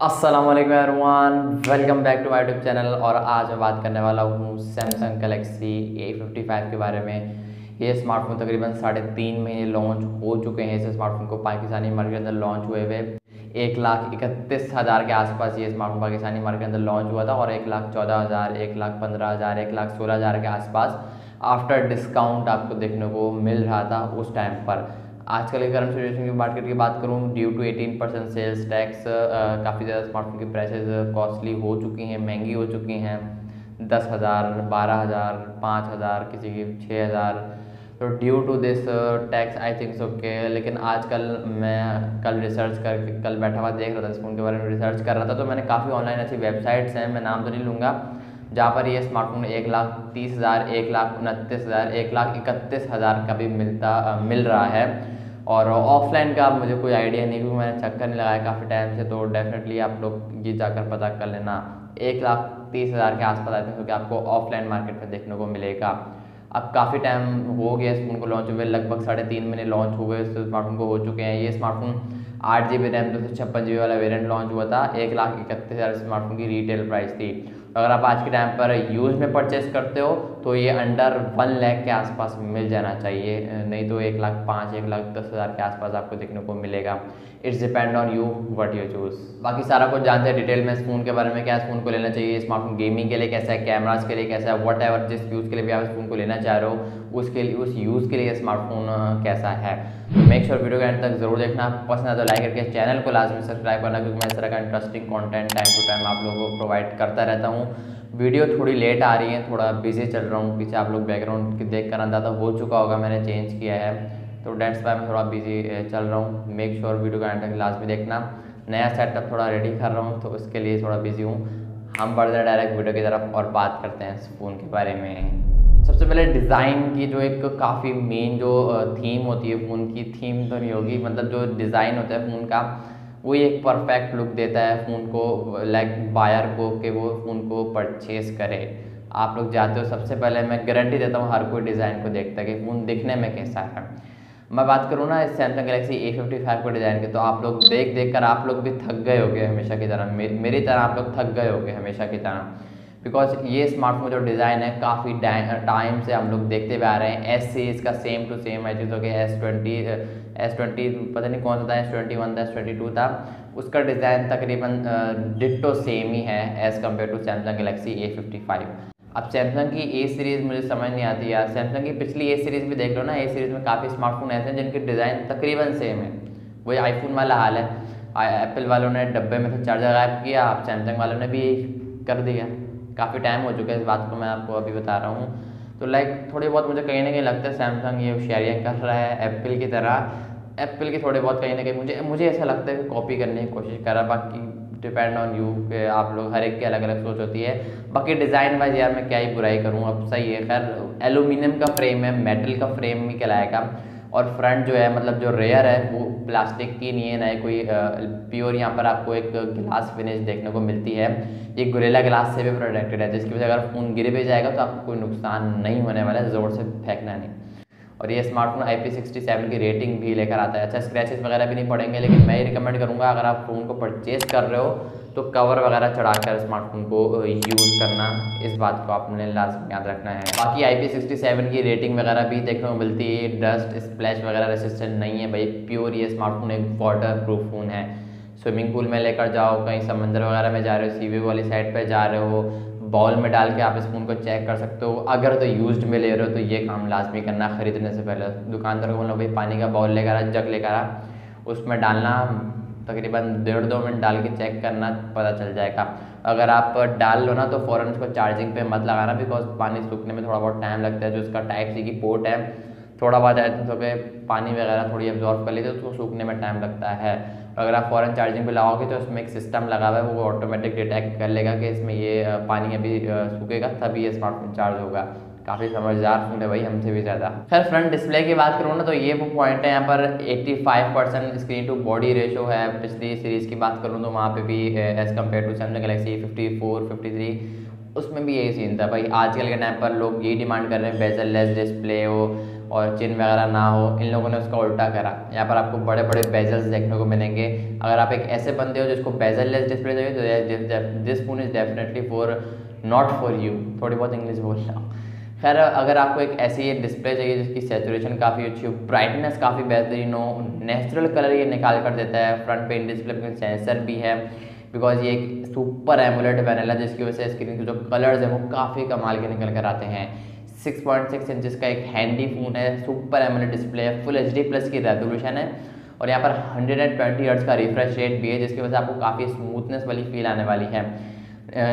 Aslam everyone welcome back to my YouTube channel और आज मैं बात करने वाला हूँ Samsung Galaxy A fifty five के बारे में। ये स्मार्टफ़ोन तकरीबन साढ़े तीन महीने लॉन्च हो चुके हैं। इस स्मार्टफ़ोन को पाकिस्तानी मार्केट के अंदर लॉन्च हुए हुए एक लाख इकतीस हज़ार के आसपास ये स्मार्टफ़ोन पाकिस्तानी मार्केट के अंदर लॉन्च हुआ था और एक लाख चौदह हज़ार, एक लाख पंद्रह हज़ार, एक लाख सोलह हज़ार के आसपास आफ्टर डिस्काउंट आपको देखने को मिल रहा था उस टाइम पर। आजकल के करंट सिचुएशन की मार्केट की बात करूँ due to 18 percent sales tax काफ़ी ज़्यादा स्मार्टफ़ोन की प्राइसेस कॉस्टली हो चुकी हैं, महँगी हो चुकी हैं। दस हज़ार, बारह हज़ार, पाँच हज़ार, किसी की छः हज़ार। तो due to this tax I think okay लेकिन आजकल मैं कल रिसर्च करके कल बैठा हुआ देख रहा था इस फ़ोन के बारे में रिसर्च कर रहा था तो मैंने काफ़ी ऑनलाइन ऐसी वेबसाइट्स हैं, मैं नाम तो नहीं लूँगा, जहाँ पर ये स्मार्टफ़ोन एक लाख तीस हज़ार, एक लाख उनतीस हज़ार, एक लाख इकतीस हज़ार का भी मिलता मिल रहा है। और ऑफलाइन का मुझे कोई आइडिया नहीं, क्योंकि मैंने चक्कर नहीं लगाया काफ़ी टाइम से तो डेफिनेटली आप लोग ये जाकर पता कर लेना। एक लाख तीस हज़ार के आसपास आते हैं, क्योंकि आपको ऑफलाइन मार्केट में देखने को मिलेगा। अब काफ़ी टाइम हो गया इस फ़ोन को लॉन्च हुए, लगभग साढ़े तीन महीने लॉन्च हो गए, इस स्मार्टफ़ोन को हो चुके हैं। ये स्मार्टफ़ोन आठ जी बी रैम दो सौ छप्पन जी बी वाला वेरियंट लॉन्च हुआ था, एक लाख इकतीस हज़ार स्मार्टफ़ोन की रिटेल प्राइस थी। अगर आप आज के टाइम पर यूज़ में परचेस करते हो तो ये अंडर वन लैख के आसपास मिल जाना चाहिए। नहीं तो एक लाख पाँच, एक लाख दस हज़ार के आसपास आपको देखने को मिलेगा। It's depend on you what you choose बाकी सारा कुछ जानते हैं डिटेल में फ़ोन के बारे में, क्या फ़ोन को लेना चाहिए स्मार्टफ़ोन गेमिंग के लिए कैसा है कैमराज के लिए कैसा है वट एवर जिस यूज़ के लिए भी आप इस फ़ोन को लेना चाह रहे हो उसके लिए, उस यूज़ के लिए स्मार्टफ़ोन कैसा है। मेक श्योर वीडियो के एंड तक ज़रूर देखना। पसंद है तो लाइक करके चैनल को लाजमी सब्सक्राइब करना, क्योंकि मैं इस तरह का interesting content time to time आप लोगों को प्रोवाइड करता रहता हूँ। वीडियो थोड़ी लेट आ रही है, थोड़ा बिज़ी चल रहा हूँ। पीछे आप लोग बैकग्राउंड देख कर अंदाज़ा हो चुका होगा, मैंने चेंज किया है। तो डेट्स बाय मैं थोड़ा बिज़ी चल रहा हूँ। मेक श्योर वीडियो का एंड तक लास्ट में देखना। नया सेटअप थोड़ा रेडी कर रहा हूँ तो उसके लिए थोड़ा बिज़ी हूँ। हम बढ़ते हैं डायरेक्ट वीडियो की तरफ़ और बात करते हैं इस फ़ोन के बारे में। सबसे पहले डिज़ाइन की जो एक काफ़ी मेन जो थीम होती है फ़ोन की थीम तो नहीं होगी मतलब जो डिज़ाइन होता है फ़ोन का, वो एक परफेक्ट लुक देता है फ़ोन को लाइक बायर को कि वो फ़ोन को परचेज़ करे। आप लोग जाते हो, सबसे पहले मैं गारंटी देता हूँ हर कोई डिज़ाइन को देखता है कि फ़ोन दिखने में कैसा है। मैं बात करूँ ना इस Samsung Galaxy A fifty five को डिज़ाइन के तो आप लोग देख देख कर आप लोग भी थक गए होगे हमेशा की तरह मेरी तरह आप लोग थक गए होगे हमेशा की तरह। बिकॉज़ ये स्मार्टफ़ोन जो डिज़ाइन है, काफ़ी टाइम से हम लोग देखते हुए आ रहे हैं। एस सीरीज़ का सेम टू सेम है, जिसको कि एस ट्वेंटी एस ट्वेंटी पता नहीं कौन सा था एस ट्वेंटी वन था एस ट्वेंटी टू था। उसका डिज़ाइन तकरीबन डिट्टो सेम ही है as compare to Samsung Galaxy A fifty five अब सैमसंग की ए सीरीज़ मुझे समझ नहीं आती यार। सैमसंग की पिछली ए सीरीज़ भी देख लो ना ए सीरीज़ में काफ़ी स्मार्टफ़ोन ऐसे हैं जिनके डिज़ाइन तकरीबन सेम है। वही आईफोन वाला हाल है। एप्पल वालों ने डब्बे में से चार्जर गायब किया, अब सैमसंग वालों ने भी कर दिया। काफ़ी टाइम हो चुका है इस बात को मैं आपको अभी बता रहा हूँ। तो लाइक थोड़ी बहुत मुझे कहीं ना कहीं लगता है सैमसंग ये होशियारियाँ कर रहा है एप्पल की तरह। एप्पल की थोड़े बहुत कहीं ना कहीं मुझे मुझे ऐसा लगता है कि कॉपी करने की कोशिश कर रहा बाकी डिपेंड ऑन यू के आप लोग हर एक की अलग अलग सोच होती है। बाकी डिज़ाइन वाइज यार मैं क्या ही बुराई करूँ, अब सही है। खैर एलुमिनियम का फ्रेम है मेटल का फ्रेम ही कहलाएगा। और फ्रंट जो है मतलब जो रेयर है, वो प्लास्टिक की नहीं है, ना कोई प्योर यहाँ पर आपको एक ग्लास फिनिश देखने को मिलती है। ये गुरेला ग्लास से भी प्रोटेक्टेड है जिसकी वजह अगर फ़ोन गिर भी जाएगा तो आपको कोई नुकसान नहीं होने वाला है, ज़ोर से फेंकना नहीं। और ये smartphone I P sixty seven की रेटिंग भी लेकर आता है। अच्छा स्क्रैचेस वगैरह भी नहीं पड़ेंगे, लेकिन मैं ये रिकमेंड करूँगा, अगर आप फ़ोन को परचेज कर रहे हो तो कवर वगैरह चढ़ाकर स्मार्टफ़ोन को यूज़ करना। इस बात को आपने लाजमी याद रखना है। बाकी आई पी सिक्सटी सेवन की रेटिंग वगैरह भी देखने को मिलती है। डस्ट स्प्लैश वगैरह रेसिस्टेंट नहीं है भाई प्योर ये स्मार्टफ़ोन एक वाटर प्रूफ फ़ोन है। स्विमिंग पूल में लेकर जाओ, कहीं समंदर वगैरह में जा रहे हो सी वाली साइड पर जा रहे हो बॉल में डाल के आप स्पून को चेक कर सकते हो। अगर तो यूज्ड में ले रहे हो तो ये काम लाजमी करना, ख़रीदने से पहले। दुकानदार को बोलो भाई, पानी का बॉल लेकर आ, जग लेकर आ। उसमें डालना, तकरीबन डेढ़ दो मिनट डाल के चेक करना, पता चल जाएगा। अगर आप डाल लो ना तो फ़ौरन उसको चार्जिंग पे मत लगाना बिकॉज़ पानी सूखने में थोड़ा बहुत टाइम लगता है, जो उसका टाइप सी की पोर्ट है। थोड़ा बहुत तो पानी वगैरह थोड़ी एब्जॉर्व कर लेते तो उसको सूखने में टाइम लगता है। अगर आप फ़ौरन चार्जिंग पे लगाओगे तो उसमें एक सिस्टम लगा हुआ है, वो ऑटोमेटिक डिटेक्ट कर लेगा कि इसमें ये पानी अभी सूखेगा, तभी ये स्मार्टफ़ोन चार्ज होगा। काफ़ी समझदार फ़ोन है भाई, हमसे भी ज़्यादा। खैर फ्रंट डिस्प्ले की बात करूँ ना तो ये वो पॉइंट है, यहाँ पर 85 percent screen to body ratio है। पिछली सीरीज़ की बात करूँ तो वहाँ पे भी as compare to Samsung Galaxy fifty four fifty three उसमें भी यही सीन था। भाई, आजकल के टाइम पर लोग यही डिमांड कर रहे हैं बेजल लेस डिस्प्ले हो और चिन वगैरह ना हो, इन लोगों ने उसका उल्टा करा। यहाँ पर आपको बड़े बड़े बेजल्स देखने को मिलेंगे। अगर आप एक ऐसे बंदे हो जिसको बेजल लेस डिस्प्ले चाहिए तो this phone is definitely for not for you थोड़ी बहुत इंग्लिश बोल रहा हूँ। खैर, अगर आपको एक ऐसी डिस्प्ले चाहिए जिसकी सेचुरेशन काफ़ी अच्छी हो ब्राइटनेस काफ़ी बेहतरीन हो नेचुरल कलर ये निकाल कर देता है फ्रंट पे डिस्प्ले में सेंसर भी है बिकॉज़ ये एक सुपर एमुलेट पैनल है जिसकी वजह से स्क्रीन के जो कलर्स हैं वो काफ़ी कमाल के निकल कर आते हैं। 6.6 पॉइंट सिक्स इंचज़ का एक हैंडी फ़ोन है सुपर एमुलेट डिस्प्ले है फुल एचडी प्लस की रेजोल्यूशन है। और यहाँ पर हंड्रेड 120 हर्ट्ज का रिफ्रेश रेट भी है, जिसकी वजह से आपको काफ़ी स्मूथनेस वाली फील आने वाली है।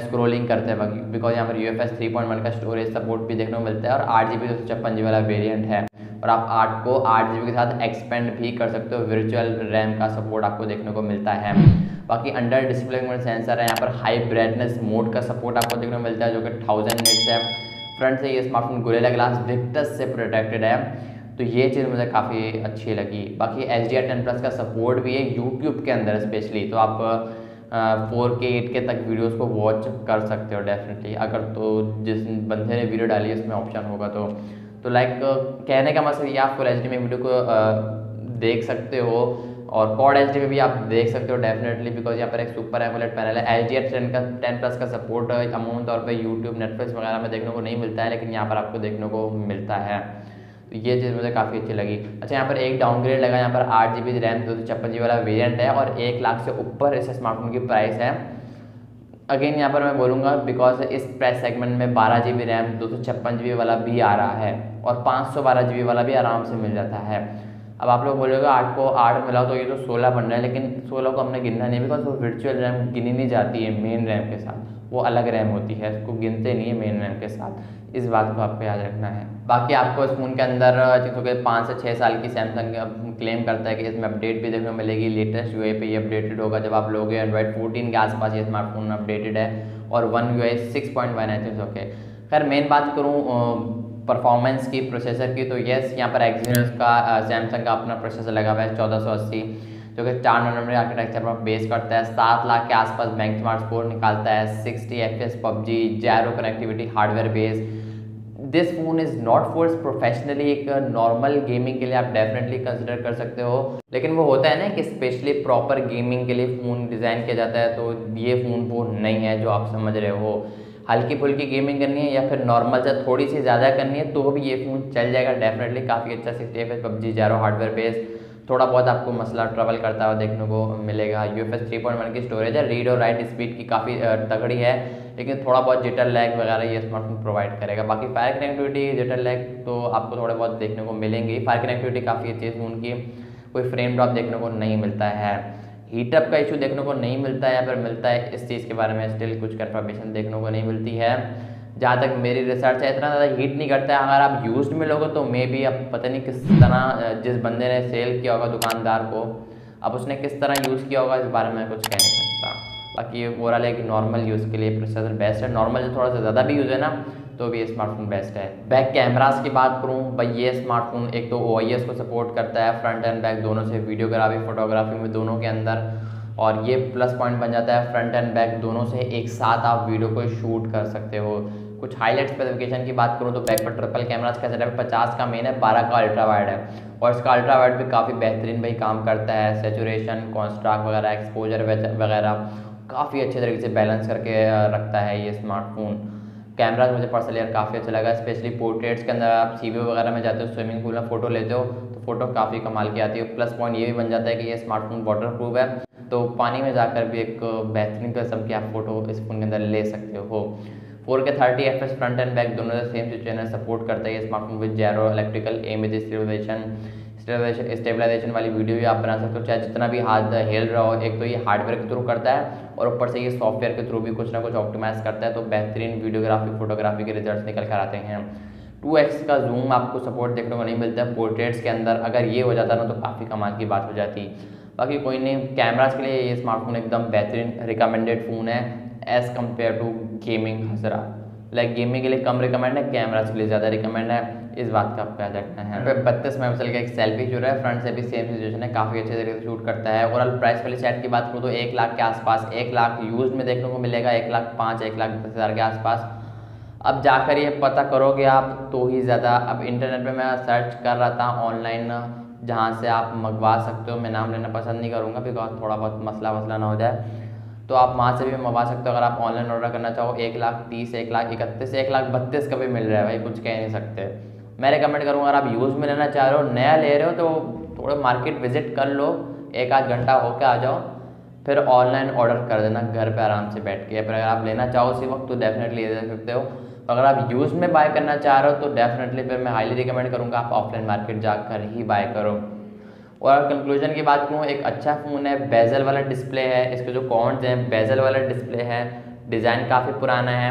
स्क्रोलिंग करते वक्त बिकॉज़ यहाँ पर U F S three point one का स्टोरेज सपोर्ट भी देखने को मिलता है, और आठ जी बी दो सौ छप्पन जी वाला वेरियंट है। और आप आठ को आठ जी बी के साथ एक्सपेंड भी कर सकते हो वर्चुअल रैम का सपोर्ट आपको देखने को मिलता है। बाकी अंडर डिस्प्ले सेंसर है, यहाँ पर हाई ब्राइटनेस मोड का सपोर्ट आपको देखने को मिलता है, जो कि थाउज़ेंड निट्स है। फ्रंट से ये स्मार्टफ़ोन गुरेला ग्लास विक्टस से प्रोटेक्टेड है। तो ये चीज़ मुझे काफ़ी अच्छी लगी। बाकी H D R ten plus का सपोर्ट भी है यूट्यूब के अंदर स्पेशली तो आप फोर के एट के तक वीडियोस को वॉच कर सकते हो डेफिनेटली अगर तो जिस बंदे ने वीडियो डाली उसमें ऑप्शन होगा तो। तो लाइक कहने का मतलब ये आप फुल एच में वीडियो को देख सकते हो। और कॉड एच में भी आप देख सकते हो डेफिनेटली बिकॉज़ यहाँ पर एक सुपर एमोलेट पैनल है। एच डी टेन का टेन प्लस का सपोर्ट अमूमन तौर पर यूट्यूब नेटफ्लिक्स वगैरह में देखने को नहीं मिलता है, लेकिन यहाँ पर आपको देखने को मिलता है। तो ये चीज़ मुझे काफ़ी अच्छी लगी। अच्छा यहाँ पर एक डाउनग्रेड लगा। यहाँ पर आठ जी बी रैम दो सौ छप्पन जी वाला वेरियंट है और एक लाख से ऊपर इस स्मार्टफ़ोन की प्राइस है। अगेन यहाँ पर मैं बोलूँगा बिकॉज़ इस प्राइस सेगमेंट में बारह जी बी रैम दो सौ छप्पन जी बी वाला भी आ रहा है और पाँच सौ बारह जी बी वाला भी आराम से मिल जाता है। अब आप लोग बोलोगे आठ को आठ मिलाओ तो ये तो सोलह बन रहा है, लेकिन सोलह को हमने गिनना नहीं बिकॉज़ वो वर्चुअल रैम गिनी नहीं जाती है मेन रैम के साथ। वो अलग रैम होती है, उसको गिनते नहीं है मेन रैम के साथ। इस बात को आपको याद रखना है। बाकी आपको इस फ़ोन के अंदर क्योंकि पाँच से छः साल की सैमसंग क्लेम करता है कि इसमें अपडेट भी देखने को मिलेगी। लेटेस्ट यू पे ये अपडेटेड होगा। जब आप लोगे एंड्रॉइड फोर्टीन के आसपास ये स्मार्टफ़ोन अपडेटेड है, और one U I six point one H okay खैर मेन बात करूँ परफॉर्मेंस की प्रोसेसर की तो येस यहाँ पर एक्जीनस का सैमसंग का अपना प्रोसेसर लगा हुआ है चौदह सौ अस्सी जो कि चार नंबर आर्किटेक्चर पर बेस करता है। सात लाख के आसपास बैंक स्मार्ट स्कोर निकालता है sixty F S PUBG gyro connectivity hardware base this phone is not force professionally एक नॉर्मल गेमिंग के लिए आप डेफिनेटली कंसिडर कर सकते हो। लेकिन वो होता है ना कि स्पेशली प्रॉपर गेमिंग के लिए फ़ोन डिज़ाइन किया जाता है तो ये फ़ोन वो नहीं है जो आप समझ रहे हो। हल्की फुल्की गेमिंग करनी है या फिर नॉर्मल से थोड़ी सी ज़्यादा करनी है तो भी ये फ़ोन चल जाएगा डेफिनेटली काफ़ी अच्छा sixty F S PUBG gyro hardware base थोड़ा बहुत आपको मसला ट्रैवल करता हुआ देखने को मिलेगा। U F S three point one की स्टोरेज है रीड और राइट स्पीड की काफ़ी तगड़ी है, लेकिन थोड़ा बहुत जिटर लैग वगैरह ये स्मार्टफ़ोन प्रोवाइड करेगा। बाकी फायर कनेक्टिविटी जिटर लैग तो आपको थोड़े बहुत देखने को मिलेंगी फायर कनेक्टिविटी काफ़ी अच्छी है फ़ोन की, कोई फ्रेम ड्रॉप देखने को नहीं मिलता है। हीटअप का इशू देखने को नहीं मिलता है या फिर मिलता है, इस चीज़ के बारे में स्टिल कुछ कन्फर्मेशन देखने को नहीं मिलती है। जहाँ तक मेरी रिसर्च है, इतना ज़्यादा हीट नहीं करता है। अगर आप यूज़ में लोगे तो मे भी अब पता नहीं किस तरह जिस बंदे ने सेल किया होगा दुकानदार को, अब उसने किस तरह यूज़ किया होगा, इस बारे में कुछ कह नहीं सकता। बाकी ओवरऑल एक नॉर्मल यूज़ के लिए प्रोसेसर बेस्ट है। नॉर्मल थोड़ा सा ज़्यादा भी यूज़ है ना तो भी ये स्मार्टफ़ोन बेस्ट है। बैक कैमरास की बात करूँ, भाई ये स्मार्टफ़ोन एक तो ओ को सपोर्ट करता है फ्रंट एंड बैक दोनों से वीडियोग्राफी फोटोग्राफी में दोनों के अंदर। और ये प्लस पॉइंट बन जाता है फ्रंट एंड बैक दोनों से, एक साथ आप वीडियो को शूट कर सकते हो। कुछ हाईलाइट स्पेसिफिकेशन की बात करूँ तो बैक पर ट्रिपल कैमरा का सेटअप पचास का मेन है, बारह का अल्ट्रा वाइड है। और इसका अल्ट्रा वाइड भी काफ़ी बेहतरीन भाई काम करता है सेचुरेशन कॉन्स्ट्राक वगैरह एक्सपोजर वगैरह, काफ़ी अच्छे तरीके से बैलेंस करके रखता है ये स्मार्टफ़ोन कैमरा मुझे पर्सनली यार काफ़ी अच्छा लगा स्पेशली पोर्ट्रेट्स के अंदर आप सी वगैरह में जाते हो स्विमिंग पूल में फ़ोटो लेते हो तो फ़ोटो काफ़ी कमाल की आती है। प्लस पॉइंट ये भी बन जाता है कि ये स्मार्टफ़ोन वाटर प्रूफ है तो पानी में जाकर भी एक बेहतरीन कस्म की आप फ़ोटो इस फ़ोन के अंदर ले सकते हो। फोर के thirty F S front and back दोनों सेम चैनल सपोर्ट करता है smartphone with gyro electrical image stabilization stabilization वाली वीडियो भी आप बना सकते हो, चाहे जितना भी हाथ हिल रहा हो, एक तो ये हार्डवेयर के थ्रू करता है और ऊपर से ये सॉफ्टवेयर के थ्रू भी कुछ ना कुछ ऑप्टिमाइज करता है तो बेहतरीन वीडियोग्राफी फोटोग्राफी के रिज़ल्ट निकल कर आते हैं। टू एक्स का जूम आपको सपोर्ट देखने को नहीं मिलता है पोर्ट्रेट्स के अंदर अगर ये हो जाता ना तो काफ़ी कमाल की बात हो जाती। बाकी कोई नहीं कैमराज के लिए ये स्मार्टफ़ोन एकदम बेहतरीन रिकमेंडेड फ़ोन है। एज़ कंपेयर टू गेमिंग हजरा लाइक गेमिंग के लिए कम रिकमेंड है कैमराज के लिए ज़्यादा रिकमेंड है। इस बात का याद रखना है। पे बत्तीस मेगापिक्सल का एक सेल्फी जो है फ्रंट से भी सेम सिचुएशन है, काफ़ी अच्छे तरीके से शूट करता है। ओवरऑल प्राइस वाली सेट की बात करूँ तो एक लाख के आसपास, एक लाख यूज़ में देखने को मिलेगा, एक लाख पाँच, एक लाख दस हज़ार के आसपास। अब जाकर ये पता करोगे आप तो ही ज़्यादा। अब इंटरनेट पे मैं सर्च कर रहा था ऑनलाइन जहाँ से आप मंगवा सकते हो। मैं नाम लेना पसंद नहीं करूँगा बिकॉज़ थोड़ा बहुत मसला वसला ना हो जाए। तो आप वहाँ से भी मंगवा सकते हो, अगर आप ऑनलाइन ऑर्डर करना चाहो, एक लाख तीस, एक लाख इकतीस, एक लाख बत्तीस का भी मिल रहा है भाई, कुछ कह नहीं सकते। मैं रिकमेंड करूँगा, अगर आप यूज़ में लेना चाह रहे हो, नया ले रहे हो तो थोड़ा मार्केट विज़िट कर लो, एक आध घंटा होकर आ जाओ, फिर ऑनलाइन ऑर्डर कर देना, घर पे आराम से बैठ के। फिर अगर आप लेना चाहो उसी वक्त तो डेफिनेटली ले सकते हो। तो अगर आप यूज़ में बाय करना चाह रहे हो तो डेफिनेटली फिर मैं हाईली रिकमेंड करूँगा, आप ऑफलाइन मार्केट जाकर ही बाय करो। और कंक्लूजन की बात करूँ एक अच्छा फ़ोन है बेजल वाला डिस्प्ले है, इसके जो कॉन्ट्स हैं बेजल वाला डिस्प्ले है डिज़ाइन काफ़ी पुराना है।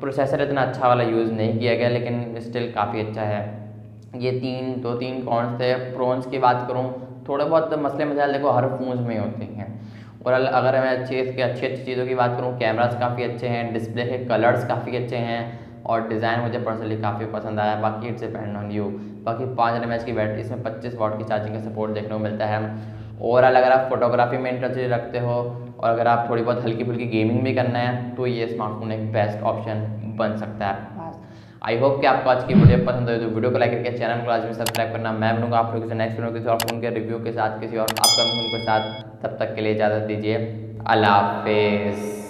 प्रोसेसर इतना अच्छा वाला यूज़ नहीं किया गया, लेकिन स्टिल काफ़ी अच्छा है। ये तीन, दो तीन कॉन्ट्स थे। प्रोन्स की बात करूँ, थोड़े बहुत मसले मसाले देखो, हर फ़ोन में होते हैं। और अगर मैं अच्छी, इसके अच्छी अच्छी चीज़ों की बात करूँ कैमरास काफ़ी अच्छे हैं डिस्प्ले के कलर्स काफ़ी अच्छे हैं, और डिज़ाइन मुझे पर्सनली काफ़ी पसंद आया, बाकी इट्स डिपेंड ऑन यू बाकी पाँच एम की बैटरी इसमें पच्चीस वाट की चार्जिंग का सपोर्ट देखने को मिलता है ओवरऑल अगर आप फोटोग्राफी में इंटरेस्ट रखते हो और अगर आप थोड़ी बहुत हल्की फुल्की गेमिंग भी करना है तो ये स्मार्टफ़ोन एक बेस्ट ऑप्शन बन सकता है। आपके पास आई होप कि आपको आज की वीडियो पसंद हो तो वीडियो को लाइक करके चैनल को आज भी सब्सक्राइब करना। मैं बनूँगा आप लोगों नेक्स्ट वीडियो किसी और फ़ोन के रिव्यू के साथ किसी और अपकमिंग के साथ। तब तक के लिए इजाज़त दीजिए। अल्लाह हाफिज़।